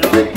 and